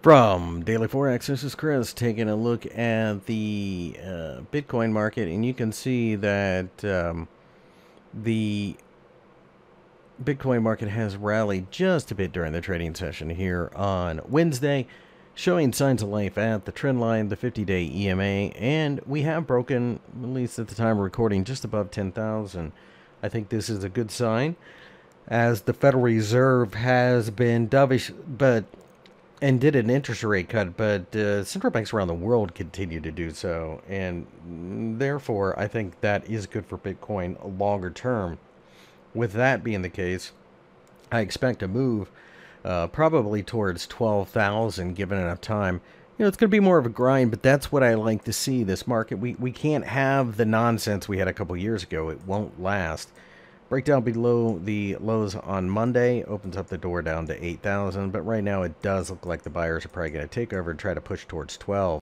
From Daily Forex, this is Chris taking a look at the uh, Bitcoin market, and you can see that um, the Bitcoin market has rallied just a bit during the trading session here on Wednesday, showing signs of life at the trend line, the 50 day EMA, and we have broken, at least at the time of recording, just above 10,000. I think this is a good sign as the Federal Reserve has been dovish, but and did an interest rate cut, but uh, central banks around the world continue to do so, and therefore I think that is good for Bitcoin longer term. With that being the case, I expect a move uh, probably towards 12,000 given enough time. You know, it's going to be more of a grind, but that's what I like to see this market. We, we can't have the nonsense we had a couple years ago. It won't last. Breakdown below the lows on Monday opens up the door down to 8,000, but right now it does look like the buyers are probably going to take over and try to push towards 12.